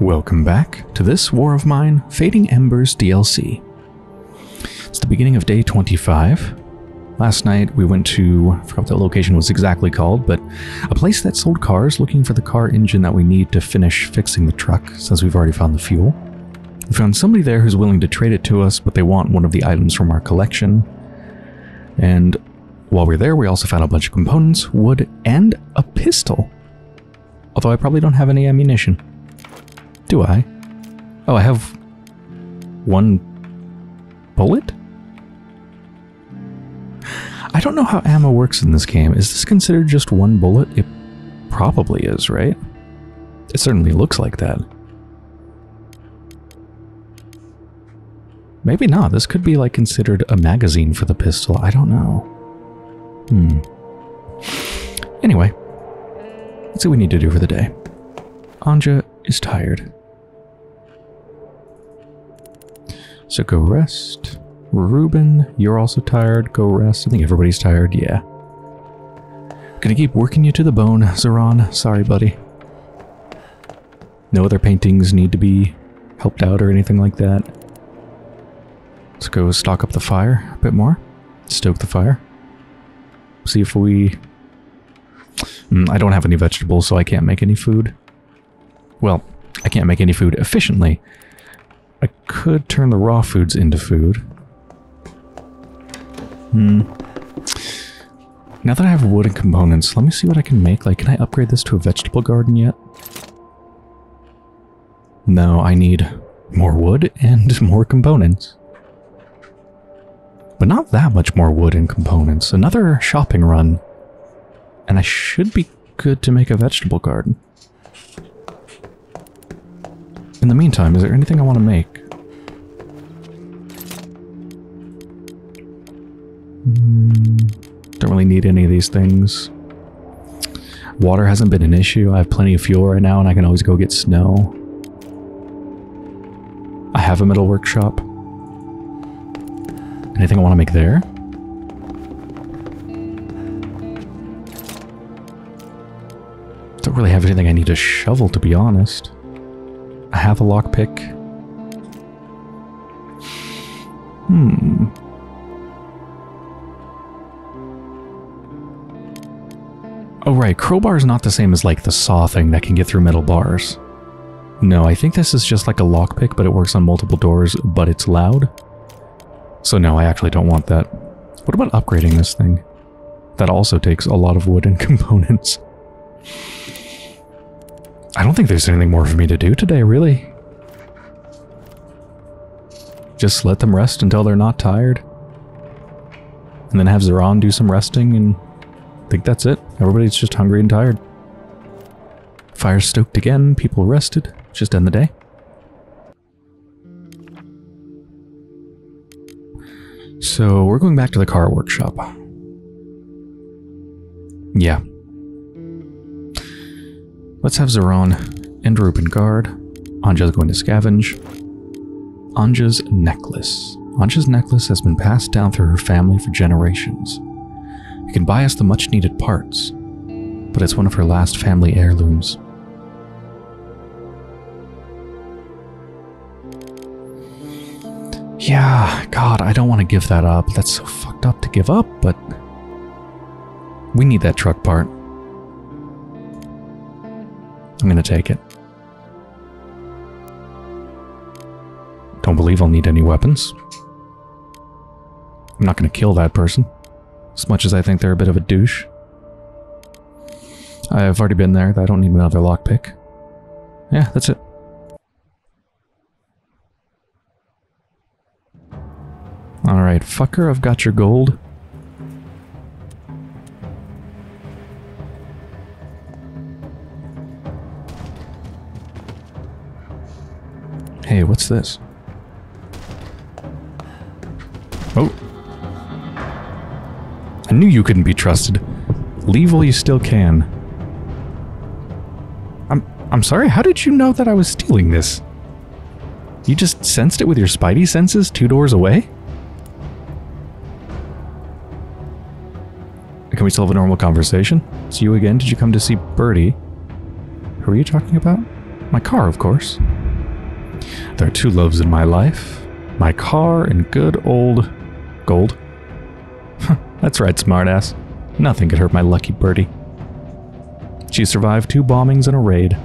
Welcome back to this War of Mine Fading Embers DLC. It's the beginning of day 25. Last night we went to, I forgot what the location was exactly called, but a place that sold cars looking for the car engine that we need to finish fixing the truck since we've already found the fuel. We found somebody there who's willing to trade it to us, but they want one of the items from our collection. And while we are there, we also found a bunch of components, wood, and a pistol. Although I probably don't have any ammunition. Do I? Oh, I have one bullet? I don't know how ammo works in this game. Is this considered just one bullet? It probably is, right? It certainly looks like that. Maybe not. This could be like considered a magazine for the pistol. I don't know. Hmm. Anyway, see what we need to do for the day. Anja is tired. So go rest. Ruben, you're also tired. Go rest. I think everybody's tired. Yeah. Gonna keep working you to the bone, Zoran. Sorry, buddy. No other paintings need to be helped out or anything like that. Let's go stock up the fire a bit more. Stoke the fire. See if we... Mm, I don't have any vegetables, so I can't make any food. Well, I can't make any food efficiently, I could turn the raw foods into food. Hmm. Now that I have wood and components, let me see what I can make. Like, can I upgrade this to a vegetable garden yet? No, I need more wood and more components. But not that much more wood and components. Another shopping run. And I should be good to make a vegetable garden. In the meantime, is there anything I want to make? Really need any of these things. Water hasn't been an issue. I have plenty of fuel right now and I can always go get snow. I have a metal workshop. Anything I want to make there? Don't really have anything I need to shovel, to be honest. I have a lockpick. Hmm. Oh right, crowbar is not the same as like the saw thing that can get through metal bars. No, I think this is just like a lockpick, but it works on multiple doors, but it's loud. So no, I actually don't want that. What about upgrading this thing? That also takes a lot of wood and components. I don't think there's anything more for me to do today, really. Just let them rest until they're not tired. And then have Zoran do some resting, and I think that's it. Everybody's just hungry and tired. Fire stoked again, people rested. Just end the day. So we're going back to the car workshop. Yeah, Let's have Zoran and Ruben guard. Anja's going to scavenge. Anja's necklace. Anja's necklace has been passed down through her family for generations. It can buy us the much needed parts, but it's one of her last family heirlooms. Yeah, God, I don't want to give that up. That's so fucked up to give up, but we need that truck part. I'm gonna take it. Don't believe I'll need any weapons. I'm not gonna kill that person. As much as I think they're a bit of a douche. I've already been there. I don't need another lockpick. Yeah, that's it. Alright, fucker, I've got your gold. Hey, what's this? I knew you couldn't be trusted. Leave while you still can. I'm I'm sorry, how did you know that I was stealing this? You just sensed it with your spidey senses two doors away? Can we still have a normal conversation? It's you again? Did you come to see Birdie? Who are you talking about? My car, of course. There are two loves in my life my car and good old gold. That's right, smartass. Nothing could hurt my lucky birdie. She survived two bombings and a raid.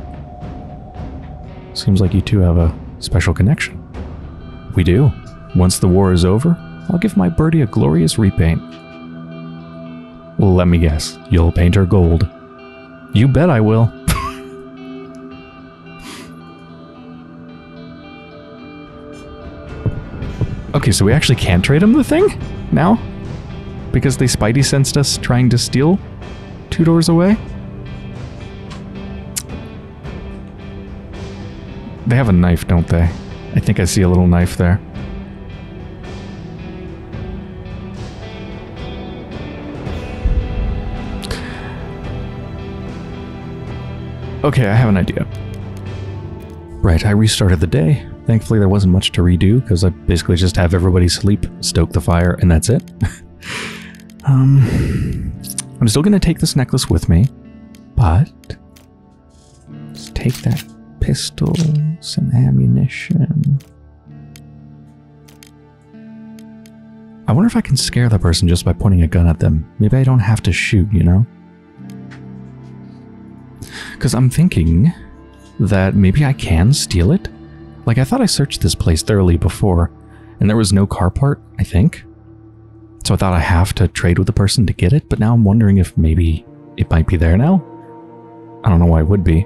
Seems like you two have a special connection. We do. Once the war is over, I'll give my birdie a glorious repaint. Well, let me guess. You'll paint her gold. You bet I will. okay, so we actually can trade him the thing? Now? Because they spidey sensed us trying to steal two doors away? They have a knife, don't they? I think I see a little knife there. Okay, I have an idea. Right, I restarted the day. Thankfully, there wasn't much to redo because I basically just have everybody sleep, stoke the fire, and that's it. um, I'm still going to take this necklace with me, but let's take that pistol, some ammunition. I wonder if I can scare the person just by pointing a gun at them. Maybe I don't have to shoot, you know? Because I'm thinking that maybe I can steal it. Like, I thought I searched this place thoroughly before, and there was no car part, I think. So I thought I have to trade with the person to get it, but now I'm wondering if maybe it might be there now. I don't know why it would be.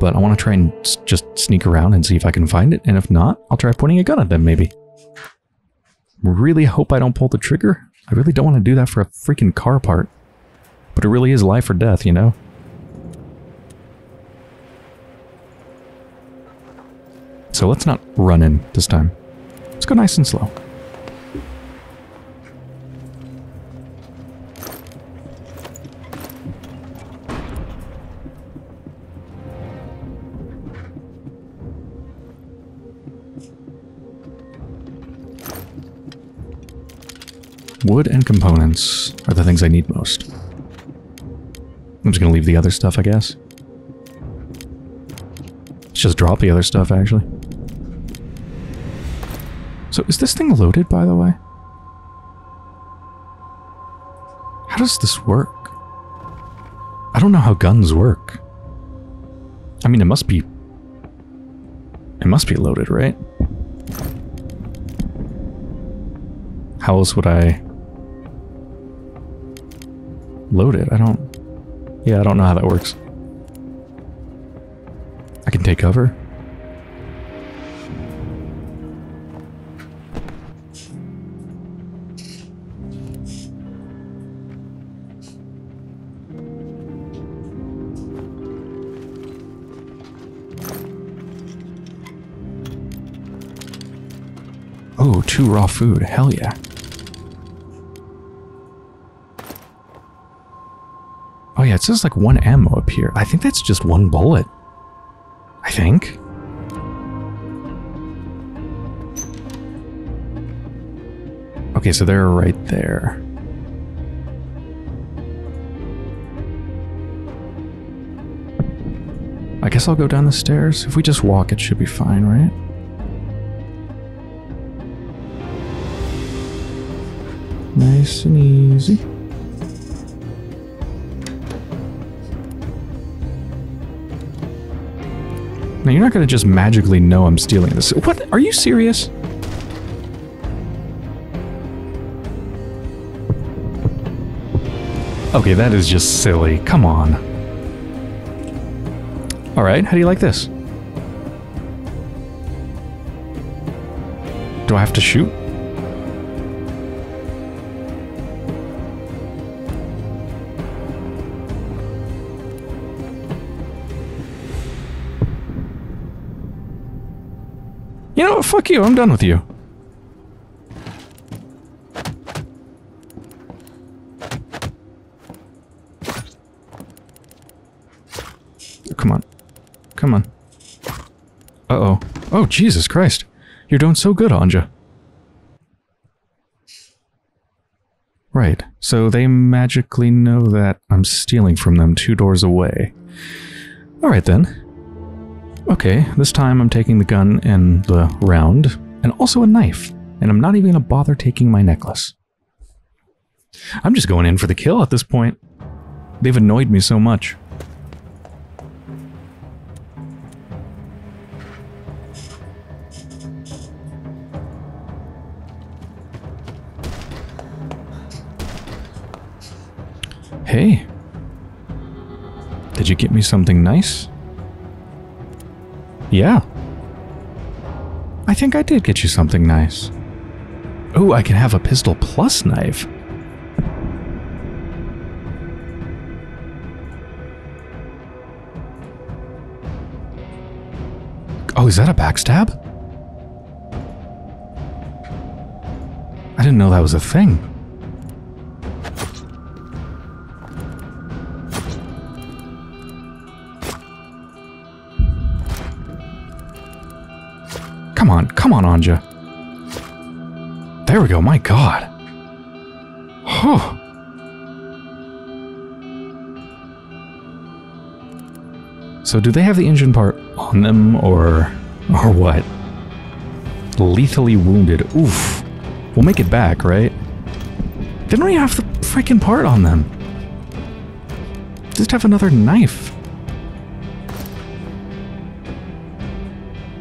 But I want to try and just sneak around and see if I can find it, and if not, I'll try pointing a gun at them maybe. Really hope I don't pull the trigger. I really don't want to do that for a freaking car part. But it really is life or death, you know? So let's not run in this time. Let's go nice and slow. Wood and components are the things I need most. I'm just gonna leave the other stuff, I guess. Let's just drop the other stuff, actually. So is this thing loaded, by the way? How does this work? I don't know how guns work. I mean, it must be... It must be loaded, right? How else would I... Load it? I don't... Yeah, I don't know how that works. I can take cover. Oh, two raw food. Hell yeah. Oh yeah, it says like one ammo up here. I think that's just one bullet. I think. Okay, so they're right there. I guess I'll go down the stairs. If we just walk, it should be fine, right? Nice and easy. Now you're not going to just magically know I'm stealing this. What? Are you serious? Okay, that is just silly. Come on. Alright, how do you like this? Do I have to shoot? Fuck you. I'm done with you. Come on. Come on. Uh-oh. Oh, Jesus Christ. You're doing so good, Anja. Right. So they magically know that I'm stealing from them two doors away. Alright then. Okay, this time I'm taking the gun and the round, and also a knife, and I'm not even gonna bother taking my necklace. I'm just going in for the kill at this point. They've annoyed me so much. Hey. Did you get me something nice? Yeah. I think I did get you something nice. Oh, I can have a pistol plus knife. Oh, is that a backstab? I didn't know that was a thing. On, Anja. There we go, my god. Huh. So do they have the engine part on them or or what? Lethally wounded. Oof. We'll make it back, right? Don't even have the freaking part on them. Just have another knife.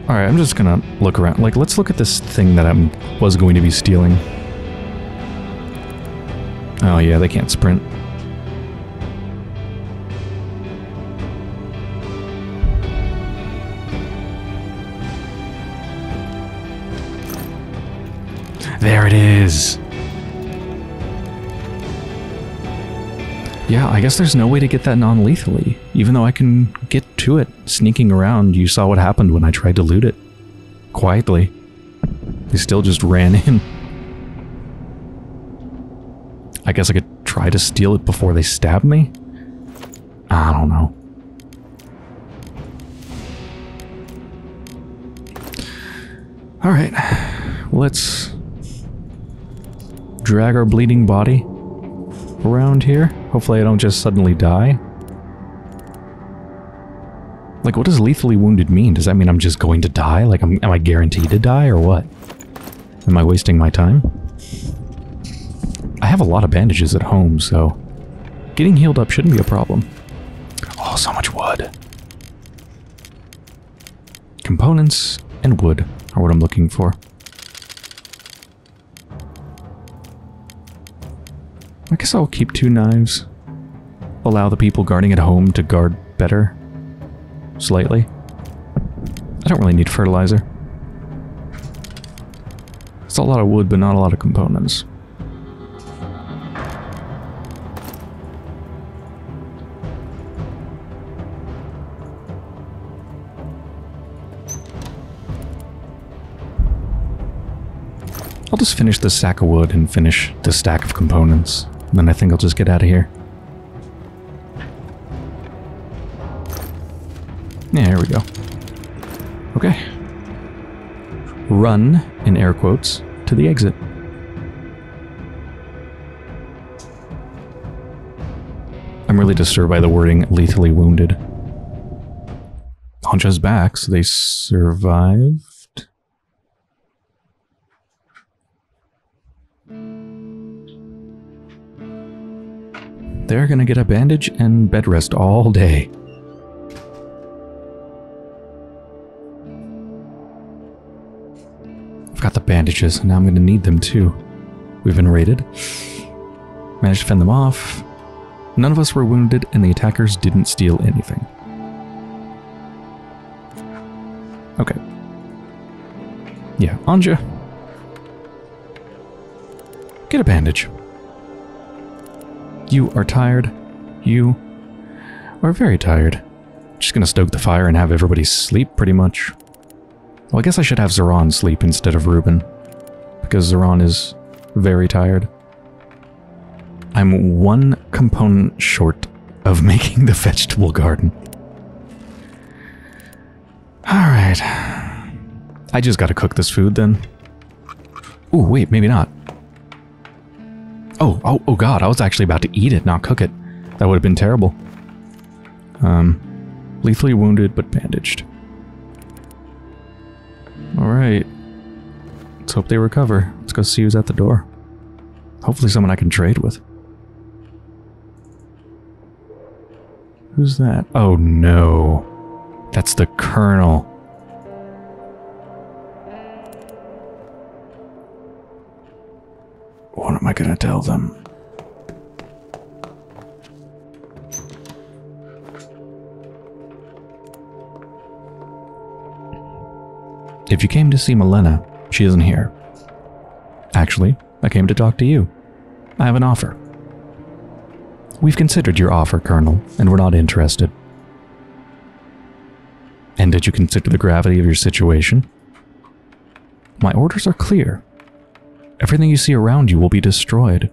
Alright, I'm just gonna look around. Like, let's look at this thing that I was going to be stealing. Oh yeah, they can't sprint. There it is. Yeah, I guess there's no way to get that non-lethally, even though I can get to it sneaking around. You saw what happened when I tried to loot it. Quietly. They still just ran in. I guess I could try to steal it before they stab me? I don't know. Alright, let's drag our bleeding body around here. Hopefully I don't just suddenly die. Like, what does lethally wounded mean? Does that mean I'm just going to die? Like, I'm, am I guaranteed to die or what? Am I wasting my time? I have a lot of bandages at home, so getting healed up shouldn't be a problem. Oh, so much wood. Components and wood are what I'm looking for. I guess I'll keep two knives. Allow the people guarding at home to guard better. Slightly. I don't really need fertilizer. It's a lot of wood, but not a lot of components. I'll just finish this sack of wood and finish the stack of components. And then I think I'll just get out of here. Yeah, here we go. Okay. Run, in air quotes, to the exit. I'm really disturbed by the wording lethally wounded. Anja's back, so they survived. They're gonna get a bandage and bed rest all day. Got the bandages, and now I'm gonna need them too. We've been raided. Managed to fend them off. None of us were wounded, and the attackers didn't steal anything. Okay. Yeah, Anja. Get a bandage. You are tired. You are very tired. Just gonna stoke the fire and have everybody sleep, pretty much. Well, I guess I should have Zoran sleep instead of Ruben. Because Zoran is very tired. I'm one component short of making the vegetable garden. Alright. I just gotta cook this food then. Oh, wait, maybe not. Oh, oh, oh god, I was actually about to eat it, not cook it. That would have been terrible. Um, lethally wounded, but bandaged. Alright. Let's hope they recover. Let's go see who's at the door. Hopefully someone I can trade with. Who's that? Oh no. That's the Colonel. What am I gonna tell them? If you came to see Milena, she isn't here. Actually, I came to talk to you. I have an offer. We've considered your offer, Colonel, and we're not interested. And did you consider the gravity of your situation? My orders are clear. Everything you see around you will be destroyed.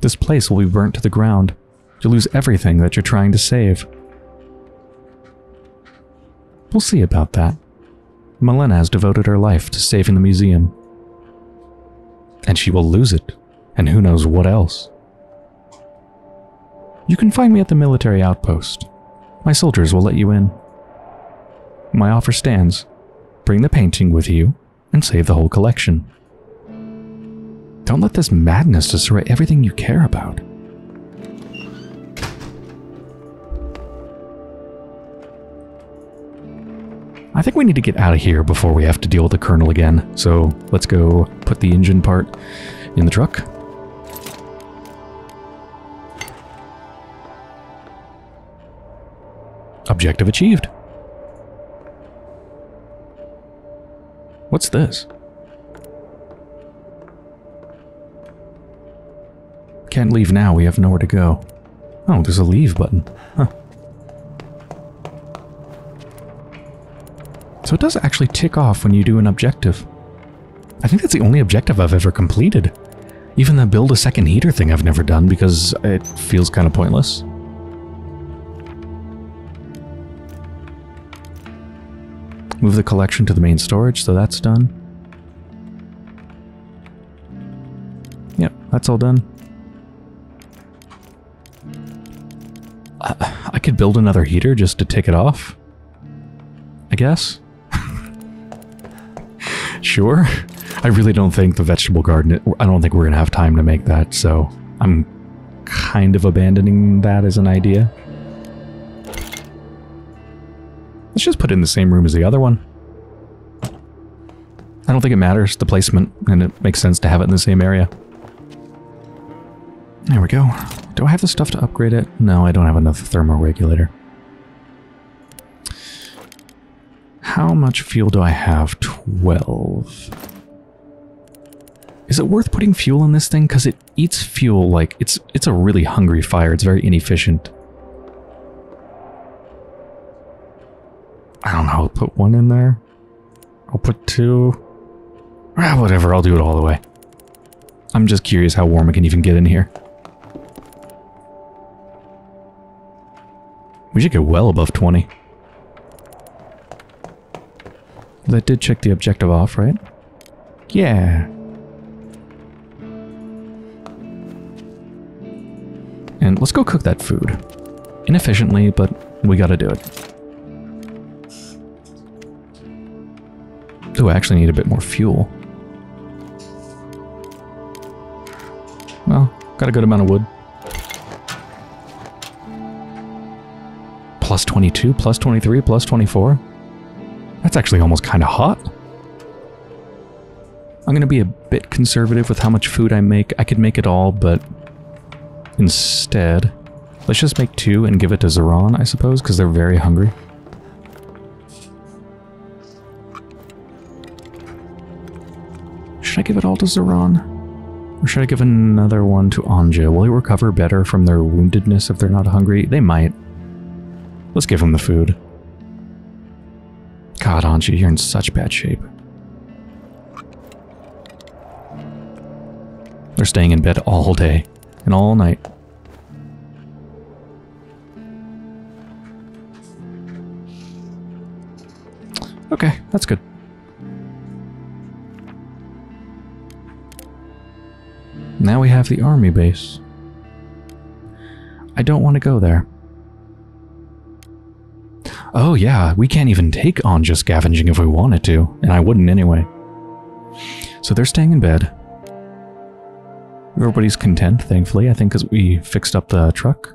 This place will be burnt to the ground. You'll lose everything that you're trying to save. We'll see about that. Milena has devoted her life to saving the museum. And she will lose it, and who knows what else. You can find me at the military outpost. My soldiers will let you in. My offer stands. Bring the painting with you, and save the whole collection. Don't let this madness destroy everything you care about. I think we need to get out of here before we have to deal with the Colonel again. So let's go put the engine part in the truck. Objective achieved. What's this? Can't leave now, we have nowhere to go. Oh, there's a leave button. Huh. So it does actually tick off when you do an objective. I think that's the only objective I've ever completed. Even the build a second heater thing I've never done because it feels kind of pointless. Move the collection to the main storage, so that's done. Yep, that's all done. I, I could build another heater just to tick it off. I guess. Sure. I really don't think the vegetable garden, I don't think we're going to have time to make that, so I'm kind of abandoning that as an idea. Let's just put it in the same room as the other one. I don't think it matters, the placement, and it makes sense to have it in the same area. There we go. Do I have the stuff to upgrade it? No, I don't have enough thermoregulator. How much fuel do I have? 12. Is it worth putting fuel in this thing? Because it eats fuel like... It's, it's a really hungry fire. It's very inefficient. I don't know. I'll put one in there. I'll put two. Ah, whatever. I'll do it all the way. I'm just curious how warm it can even get in here. We should get well above 20. That did check the objective off, right? Yeah. And let's go cook that food. Inefficiently, but we gotta do it. Ooh, I actually need a bit more fuel. Well, got a good amount of wood. Plus 22, plus 23, plus 24. That's actually almost kind of hot. I'm going to be a bit conservative with how much food I make. I could make it all, but instead, let's just make two and give it to Zoran, I suppose, because they're very hungry. Should I give it all to Zoran? Or should I give another one to Anja? Will they recover better from their woundedness if they're not hungry? They might. Let's give them the food. God, Anja, you're in such bad shape. They're staying in bed all day and all night. Okay, that's good. Now we have the army base. I don't want to go there. Oh yeah, we can't even take on just scavenging if we wanted to, and I wouldn't anyway. So they're staying in bed. Everybody's content, thankfully, I think because we fixed up the truck.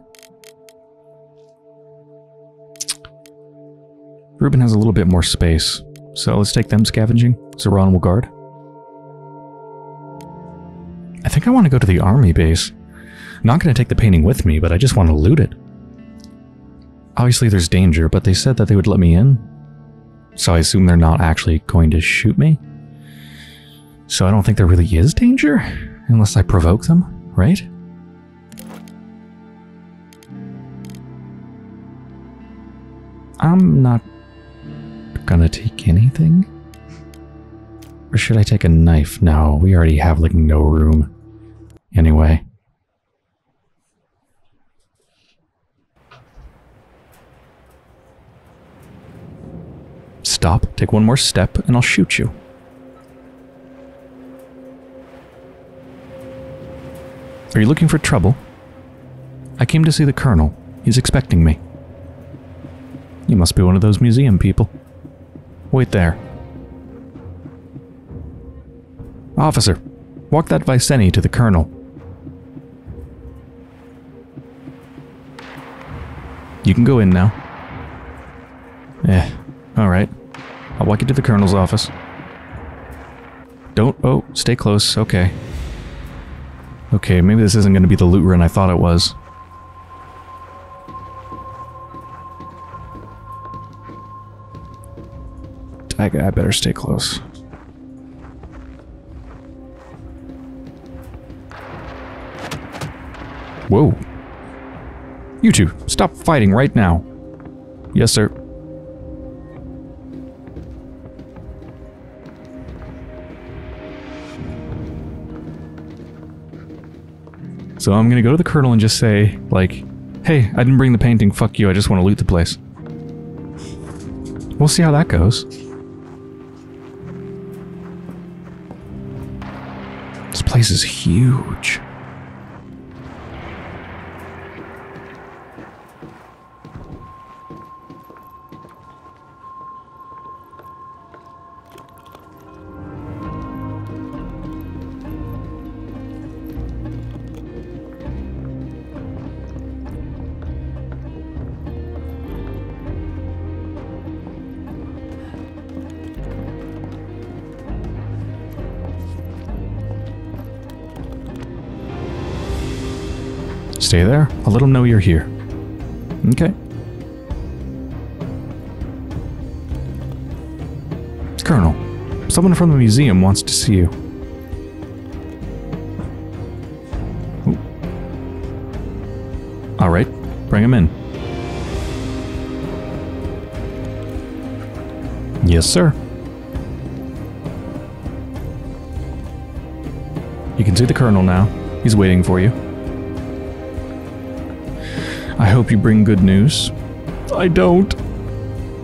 Ruben has a little bit more space, so let's take them scavenging. Zoran will guard. I think I want to go to the army base. not going to take the painting with me, but I just want to loot it. Obviously there's danger, but they said that they would let me in. So I assume they're not actually going to shoot me. So I don't think there really is danger, unless I provoke them, right? I'm not gonna take anything. Or should I take a knife? No, we already have like no room. Anyway. Stop, take one more step, and I'll shoot you. Are you looking for trouble? I came to see the Colonel. He's expecting me. You must be one of those museum people. Wait there. Officer, walk that Viceni to the Colonel. You can go in now. Eh, alright. I'll walk you to the Colonel's office. Don't- oh, stay close, okay. Okay, maybe this isn't going to be the loot run I thought it was. I, I better stay close. Whoa. You two, stop fighting right now. Yes, sir. So I'm gonna go to the colonel and just say, like, hey, I didn't bring the painting, fuck you, I just want to loot the place. We'll see how that goes. This place is huge. Stay there. I'll let them know you're here. Okay. Colonel, someone from the museum wants to see you. All right, bring him in. Yes, sir. You can see the colonel now. He's waiting for you. I hope you bring good news. I don't.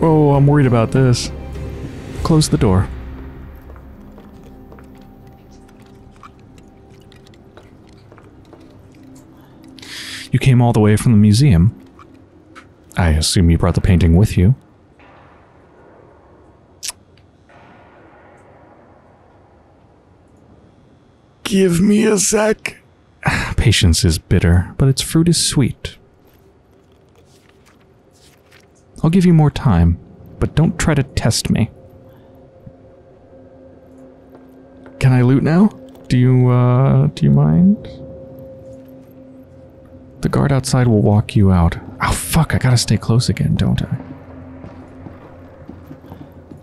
Oh, I'm worried about this. Close the door. You came all the way from the museum. I assume you brought the painting with you. Give me a sec. Patience is bitter, but its fruit is sweet. I'll give you more time, but don't try to test me. Can I loot now? Do you, uh, do you mind? The guard outside will walk you out. Oh, fuck, I gotta stay close again, don't I?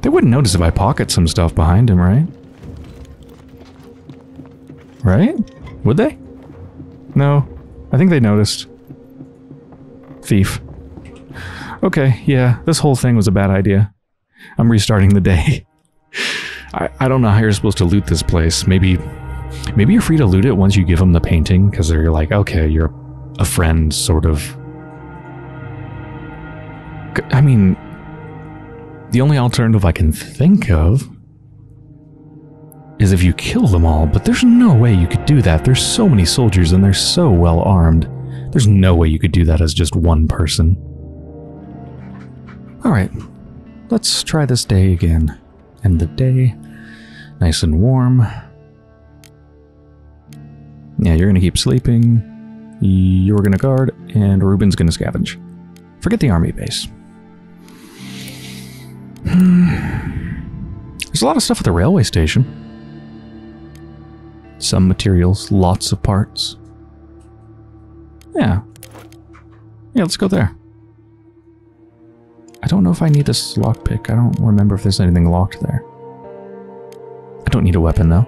They wouldn't notice if I pocket some stuff behind him, right? Right? Would they? No. I think they noticed. Thief. Okay, yeah, this whole thing was a bad idea. I'm restarting the day. I, I don't know how you're supposed to loot this place. Maybe maybe you're free to loot it once you give them the painting, because they're like, okay, you're a friend, sort of. I mean, the only alternative I can think of is if you kill them all, but there's no way you could do that. There's so many soldiers and they're so well armed. There's no way you could do that as just one person. Alright, let's try this day again. End the day. Nice and warm. Yeah, you're gonna keep sleeping. You're gonna guard, and Ruben's gonna scavenge. Forget the army base. There's a lot of stuff at the railway station. Some materials, lots of parts. Yeah. Yeah, let's go there. I don't know if I need this lockpick. I don't remember if there's anything locked there. I don't need a weapon, though.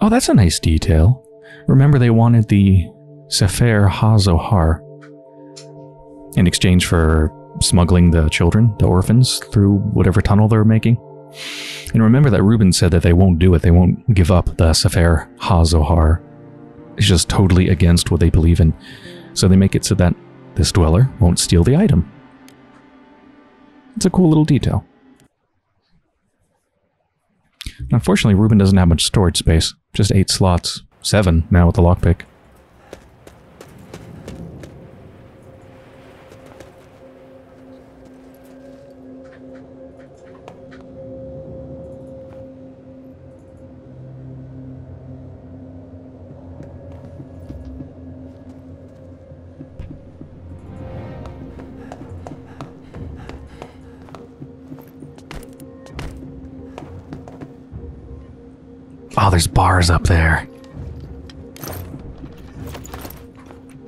Oh, that's a nice detail. Remember they wanted the Sefer HaZohar in exchange for smuggling the children, the orphans, through whatever tunnel they're making. And remember that Reuben said that they won't do it. They won't give up the Sefer HaZohar. It's just totally against what they believe in. So they make it so that this dweller won't steal the item. It's a cool little detail. Unfortunately, Reuben doesn't have much storage space. Just eight slots. Seven now with the lockpick. Oh, there's bars up there.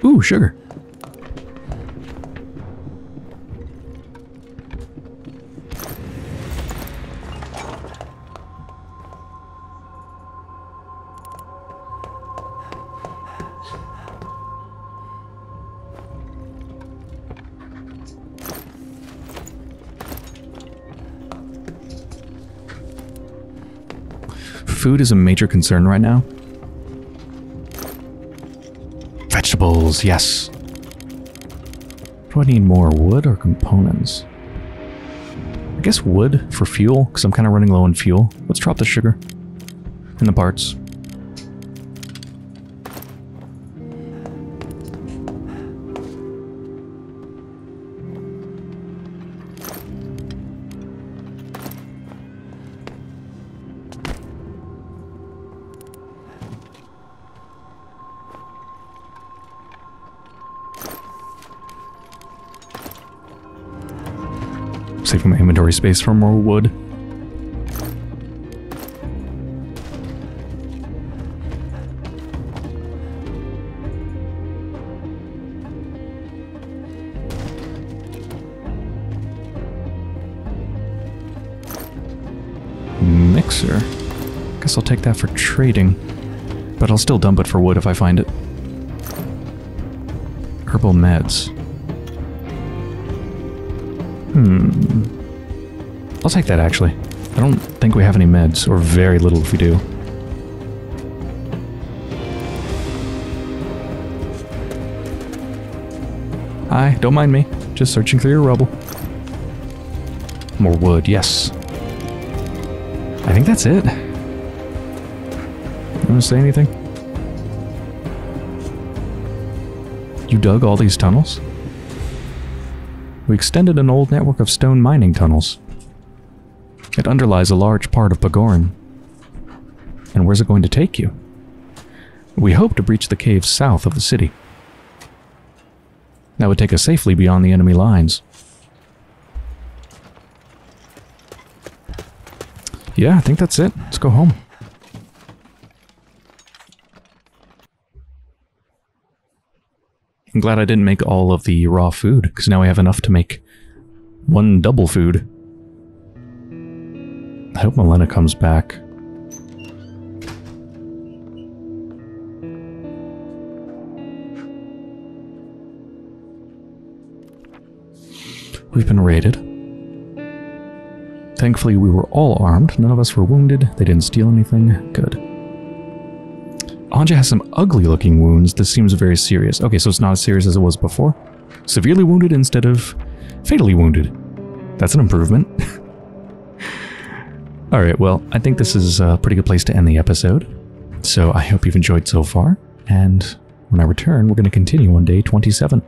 Ooh, sugar. Food is a major concern right now. Vegetables, yes. Do I need more wood or components? I guess wood for fuel, because I'm kind of running low on fuel. Let's drop the sugar and the parts. Saving my inventory space for more wood. Mixer. Guess I'll take that for trading. But I'll still dump it for wood if I find it. Herbal meds. Hmm. I'll take that, actually. I don't think we have any meds, or very little if we do. Hi, don't mind me. Just searching through your rubble. More wood, yes. I think that's it. You want to say anything? You dug all these tunnels? We extended an old network of stone mining tunnels. It underlies a large part of Pogoren. And where's it going to take you? We hope to breach the caves south of the city. That would take us safely beyond the enemy lines. Yeah, I think that's it. Let's go home. I'm glad I didn't make all of the raw food, because now we have enough to make one double food. I hope Milena comes back. We've been raided. Thankfully, we were all armed. None of us were wounded. They didn't steal anything. Good. Anja has some ugly looking wounds. This seems very serious. Okay, so it's not as serious as it was before. Severely wounded instead of fatally wounded. That's an improvement. Alright, well, I think this is a pretty good place to end the episode. So I hope you've enjoyed so far. And when I return, we're going to continue on day 27.